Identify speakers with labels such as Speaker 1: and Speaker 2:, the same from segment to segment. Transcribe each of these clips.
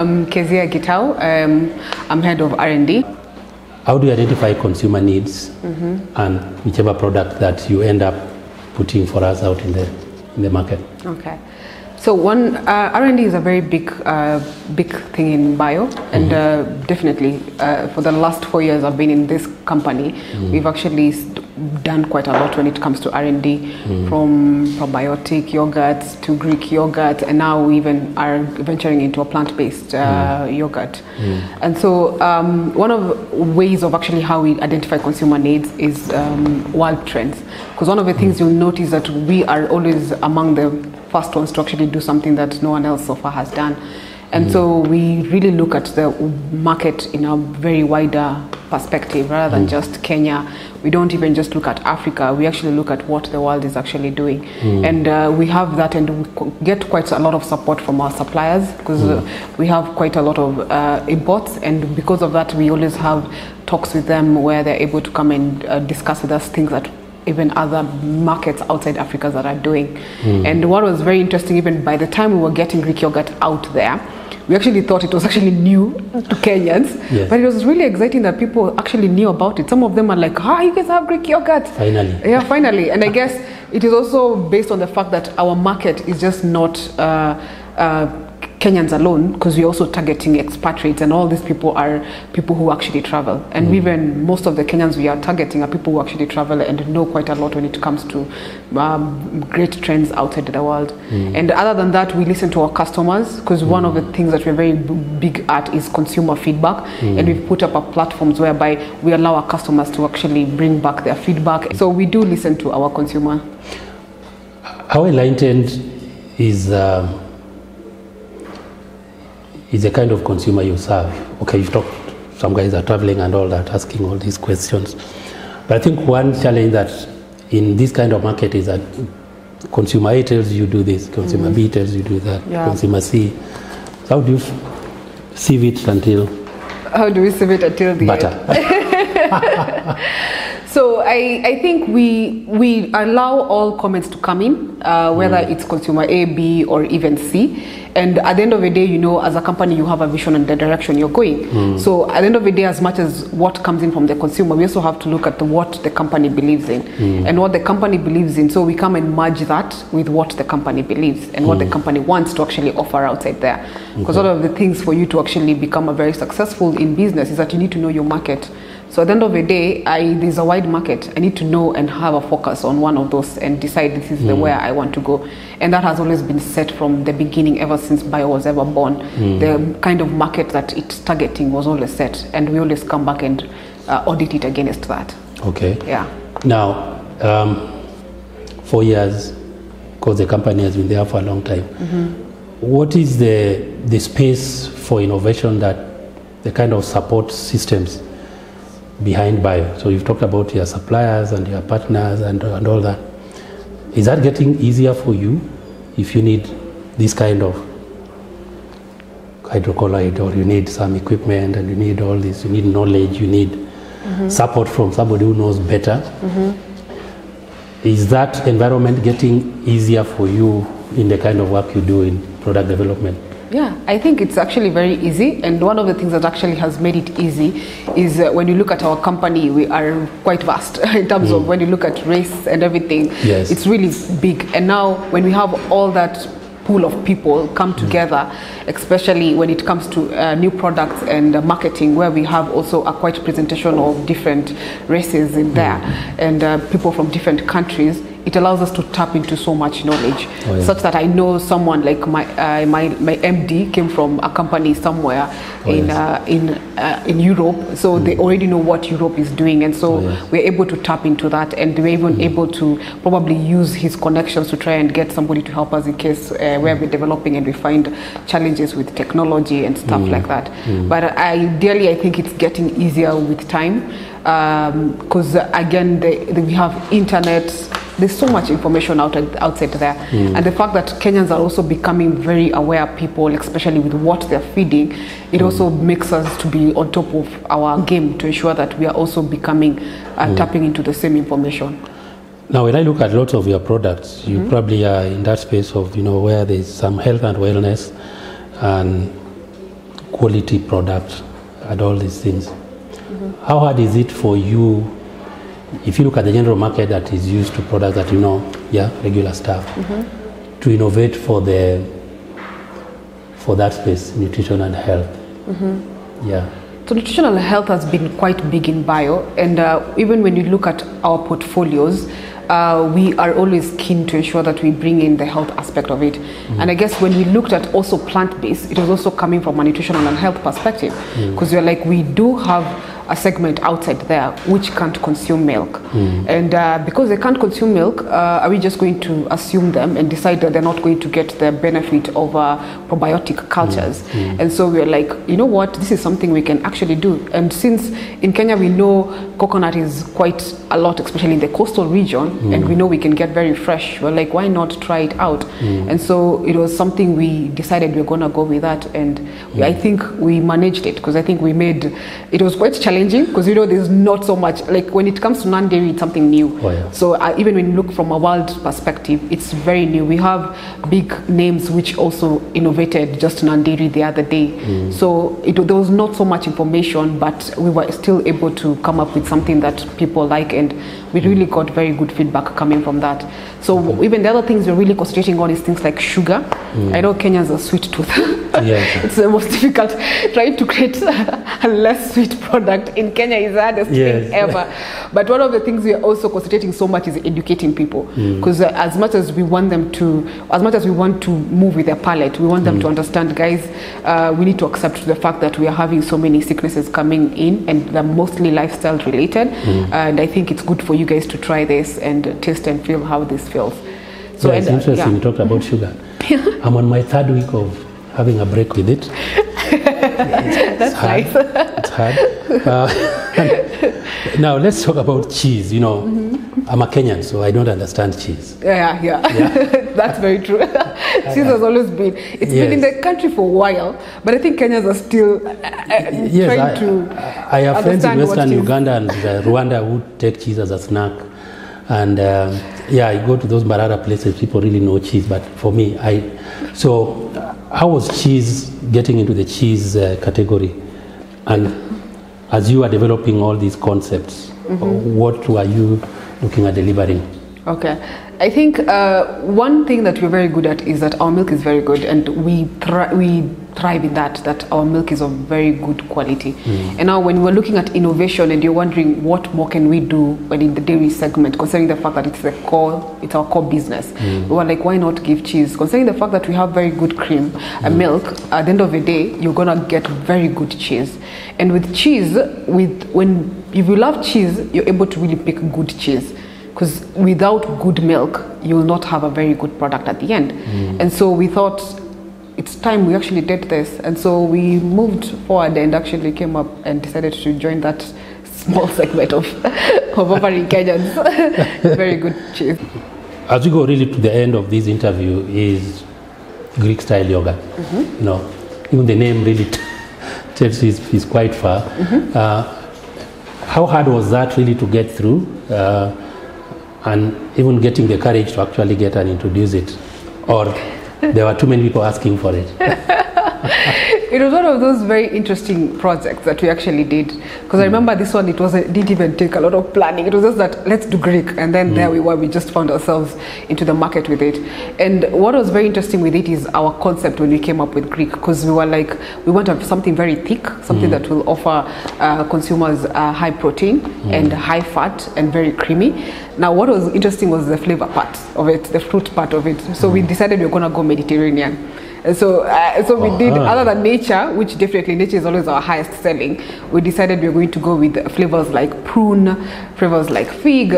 Speaker 1: I'm Kezia Gitau. Um, I'm head of R&D.
Speaker 2: How do you identify consumer needs and whichever product that you end up putting for us out in the in the market?
Speaker 1: Okay. So one uh, R&D is a very big, uh, big thing in bio, and uh, definitely uh, for the last four years I've been in this company, we've actually done quite a lot when it comes to R&D, from probiotic yogurts to Greek yogurt, and now we even are venturing into a plant-based uh, yogurt. And so um, one of ways of actually how we identify consumer needs is um, world trends, because one of the things you'll notice that we are always among the first ones to actually do something that no one else so far has done. And so we really look at the market in a very wider perspective rather than just Kenya. We don't even just look at Africa, we actually look at what the world is actually doing. And uh, we have that and we get quite a lot of support from our suppliers because uh, we have quite a lot of uh, imports. And because of that, we always have talks with them where they're able to come and uh, discuss with us things that even other markets outside Africa that are doing. And what was very interesting, even by the time we were getting Greek yogurt out there, we actually thought it was actually new to Kenyans,
Speaker 2: Yes.
Speaker 1: but it was really exciting that people actually knew about it. Some of them are like, "Ah, you guys have Greek yogurt!"
Speaker 2: Finally.
Speaker 1: Yeah, finally. And I guess it is also based on the fact that our market is just not uh, uh, Kenyans alone, because we're also targeting expatriates, and all these people are people who actually travel. And even most of the Kenyans we are targeting are people who actually travel and know quite a lot when it comes to um, great trends outside the world. And other than that, we listen to our customers, because one of the things that we're very b- big at is consumer feedback, and we've put up our platforms whereby we allow our customers to actually bring back their feedback. So we do listen to our consumer.
Speaker 2: How enlightened is um, is the kind of consumer you serve? Okay, you've talked. Some guys are traveling and all that, asking all these questions. But I think one challenge that in this kind of market is that consumer A tells you do this, consumer B mm-hmm. tells you do that,
Speaker 1: Yeah.
Speaker 2: consumer C. So how do you sieve it until
Speaker 1: How do we save it until the
Speaker 2: butter?
Speaker 1: So I, I think we we allow all comments to come in, uh, whether mm. it's consumer A, B, or even C. And at the end of the day, you know, as a company, you have a vision and the direction you're going. Mm. So at the end of the day, as much as what comes in from the consumer, we also have to look at the, what the company believes in mm. and what the company believes in. So we come and merge that with what the company believes and what the company wants to actually offer outside there. Because one of the things for you to actually become a very successful in business is that you need to know your market. So at the end of the day, I, there's a wide market. I need to know and have a focus on one of those and decide this is the where I want to go. And that has always been set from the beginning, ever since Bio was ever born. The kind of market that it's targeting was always set, and we always come back and uh, audit it against that.
Speaker 2: Okay.
Speaker 1: Yeah.
Speaker 2: Now, um, four years, because the company has been there for a long time. What is the the space for innovation that the kind of support systems behind bio? So you've talked about your suppliers and your partners and, and all that. Is that getting easier for you if you need this kind of hydrocolloid or you need some equipment and you need all this, you need knowledge, you need mm-hmm. support from somebody who knows better. Mm-hmm. Is that environment getting easier for you in the kind of work you do in product development?
Speaker 1: Yeah, I think it's actually very easy. And one of the things that actually has made it easy is uh, when you look at our company, we are quite vast in terms of when you look at race and everything.
Speaker 2: Yes.
Speaker 1: It's really big. And now, when we have all that pool of people come together, especially when it comes to uh, new products and uh, marketing, where we have also a quite presentation of different races in there and uh, people from different countries, it allows us to tap into so much knowledge,
Speaker 2: Oh, yeah.
Speaker 1: such that I know someone like my uh, my my MD came from a company somewhere
Speaker 2: Oh,
Speaker 1: in
Speaker 2: yes.
Speaker 1: uh, in uh, in Europe, so they already know what Europe is doing, and so
Speaker 2: Oh, yes.
Speaker 1: we're able to tap into that, and we're even able to probably use his connections to try and get somebody to help us in case uh, where we're developing and we find challenges with technology and stuff like that. But ideally, I think it's getting easier with time because again, the, the, we have internet. There's so much information out outside there, hmm. and the fact that Kenyans are also becoming very aware people, especially with what they're feeding, it also hmm. makes us to be on top of our game to ensure that we are also becoming uh, hmm. tapping into the same information.
Speaker 2: Now, when I look at lots of your products, you probably are in that space of, you know, where there's some health and wellness and quality products and all these things. Mm-hmm. How hard is it for you if you look at the general market that is used to products that you know, yeah, regular stuff, to innovate for the for that space, nutrition and health. Yeah.
Speaker 1: So nutritional health has been quite big in bio, and uh, even when you look at our portfolios, uh, we are always keen to ensure that we bring in the health aspect of it. And I guess when we looked at also plant-based, it was also coming from a nutritional and health perspective, because we're like we do have a segment outside there which can't consume milk, and uh, because they can't consume milk, uh, are we just going to assume them and decide that they're not going to get the benefit of uh, probiotic cultures? And so we're like, you know what, this is something we can actually do. And since in Kenya we know coconut is quite a lot, especially in the coastal region, and we know we can get very fresh, we're like, why not try it out? And so it was something we decided we are going to go with that. And we, I think we managed it because I think we made it was quite challenging because you know there's not so much like when it comes to non-dairy it's something new.
Speaker 2: Oh, yeah.
Speaker 1: so uh, even when you look from a world perspective it's very new. We have big names which also innovated just non-dairy the other day. So it, there was not so much information but we were still able to come up with something that people like and we really got very good feedback coming from that. So even the other things we're really concentrating on is things like sugar. I know kenyans are sweet tooth
Speaker 2: Yes.
Speaker 1: it's the most difficult. Trying to create a less sweet product. In kenya is the hardest
Speaker 2: Yes.
Speaker 1: thing ever. But one of the things we are also concentrating so much is educating people. Because uh, as much as we want them to as much as we want to move with their palate we want them to understand guys uh, we need to accept the fact that we are having so many sicknesses coming in and they're mostly lifestyle related. And i think it's good for you guys to try this and taste and feel how this feels.
Speaker 2: So yeah, it's
Speaker 1: and, uh,
Speaker 2: interesting
Speaker 1: yeah.
Speaker 2: you talked about sugar. I'm on my third week of having a break with it.
Speaker 1: that's
Speaker 2: hard.
Speaker 1: nice
Speaker 2: It's hard. Uh, now let's talk about cheese. You know, mm-hmm. I'm a Kenyan, so I don't understand cheese.
Speaker 1: Yeah, yeah, yeah. that's very true. Cheese has always been. It's yes. been in the country for a while, but I think Kenyans are still uh, uh,
Speaker 2: Yes,
Speaker 1: trying
Speaker 2: I,
Speaker 1: to.
Speaker 2: I have friends in Western Uganda and uh, Rwanda who take cheese as a snack. And um, yeah, I go to those Marara places, people really know cheese, but for me, I. So, I how was cheese getting into the cheese uh, category? And as you are developing all these concepts,
Speaker 1: Mm-hmm.
Speaker 2: what were you looking at delivering?
Speaker 1: Okay, I think uh, one thing that we're very good at is that our milk is very good, and we thri- we thrive in that. That our milk is of very good quality. Mm. And now, when we're looking at innovation, and you're wondering what more can we do when in the dairy segment, considering the fact that it's the core, it's our core business. We were like, why not give cheese? Considering the fact that we have very good cream and milk, at the end of the day, you're gonna get very good cheese. And with cheese, with when if you love cheese, you're able to really pick good cheese because without good milk you will not have a very good product at the end. And so we thought it's time we actually did this. And so we moved forward and actually came up and decided to join that small segment of of offering Kenyans. Very good. Cheese
Speaker 2: As we go really to the end of this interview, is Greek style yogurt. You know, even the name really tells you is, is quite far. Uh, how hard was that really to get through, uh, and even getting the courage to actually get and introduce it, or there were too many people asking for it?
Speaker 1: it was one of those very interesting projects that we actually did. Because I hmm. remember this one it was it didn't even take a lot of planning. It was just that let's do Greek. And then there hmm. we were we just found ourselves into the market with it. And what was very interesting with it is our concept when we came up with Greek. Because we were like we want to have something very thick something hmm. that will offer uh, consumers uh, high protein and high fat and very creamy. Now what was interesting was the flavor part of it the fruit part of it. So we decided we were going to go Mediterranean and so, uh, so we did,
Speaker 2: Uh-huh.
Speaker 1: other than nature, which definitely nature is always our highest selling, we decided we are going to go with flavors like prune, flavors like fig,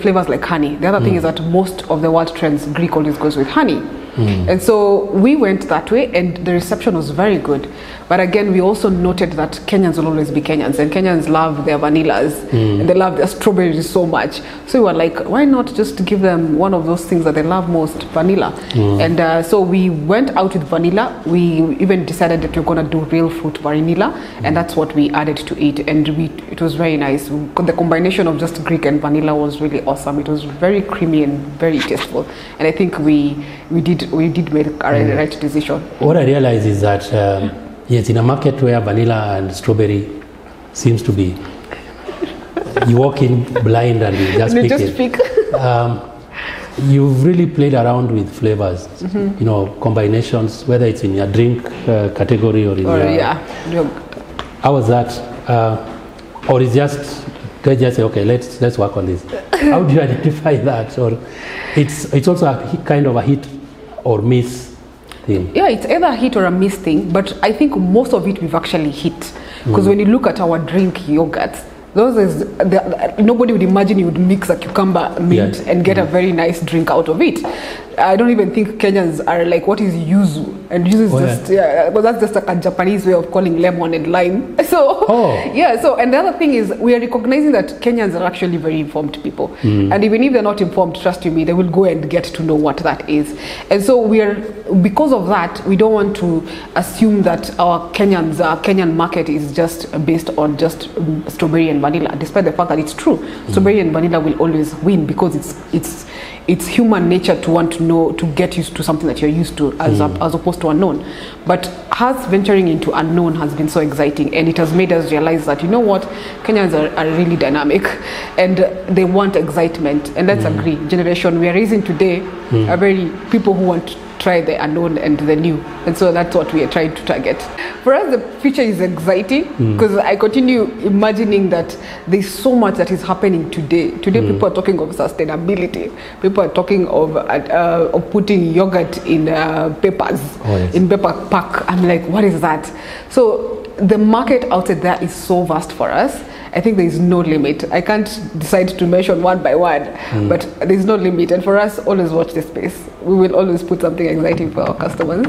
Speaker 1: flavors like honey. The other thing is that most of the world trends, Greek always goes with honey. Hmm. And so we went that way, and the reception was very good. But again, we also noted that Kenyans will always be Kenyans, and Kenyans love their vanillas hmm. and they love their strawberries so much. So we were like, why not just give them one of those things that they love most, vanilla? Hmm. And uh, so we went out with vanilla. We even decided that we we're going to do real fruit vanilla, and that's what we added to it. And we, it was very nice. The combination of just Greek and vanilla was really awesome. It was very creamy and very tasteful. And I think we we did we did make a right decision.
Speaker 2: What I realize is that um, Yes, in a market where vanilla and strawberry seems to be, you walk in blind and you just
Speaker 1: You
Speaker 2: pick
Speaker 1: just
Speaker 2: it.
Speaker 1: pick.
Speaker 2: Um, you've really played around with flavors,
Speaker 1: Mm-hmm.
Speaker 2: you know, combinations, whether it's in your drink uh, category or in
Speaker 1: Or
Speaker 2: your.
Speaker 1: yeah,
Speaker 2: How was that? Uh, or is just they just say, okay, let's let's work on this. How do you identify that? Or it's it's also a kind of a hit or miss thing.
Speaker 1: Yeah, it's either a hit or a miss thing, but I think most of it we've actually hit. Because mm. when you look at our drink yogurts, those is the, nobody would imagine you would mix a cucumber mint
Speaker 2: Yeah.
Speaker 1: and get mm. a very nice drink out of it. I don't even think Kenyans are like, what is yuzu? And yuzu is
Speaker 2: Oh,
Speaker 1: just, yeah, but that's just like a Japanese way of calling lemon and lime. So,
Speaker 2: Oh.
Speaker 1: yeah, so, and the other thing is, we are recognizing that Kenyans are actually very informed people. Hmm. And even if they're not informed, trust me, they will go and get to know what that is. And so, we are, because of that, we don't want to assume that our Kenyans, our Kenyan market is just based on just strawberry and vanilla, despite the fact that it's true. Hmm. Strawberry and vanilla will always win because it's, it's, it's human nature to want to know to get used to something that you're used to as, hmm. a, as opposed to unknown. But us venturing into unknown has been so exciting and it has made us realize that you know what? Kenyans are, are really dynamic and they want excitement and let's mm. agree. Generation we are raising today mm. are very people who want try the unknown and the new. And so that's what we are trying to target. For us the future is exciting because i continue imagining that there's so much that is happening today. Today people are talking of sustainability. People are talking of uh, uh, of putting yogurt in uh, papers
Speaker 2: Oh, yes.
Speaker 1: in paper pack. I'm like what is that? So the market outside there is so vast for us I think there is no limit. I can't decide to mention one by one, hmm. but there is no limit. And for us, always watch the space. We will always put something exciting for our customers.